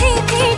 थी थी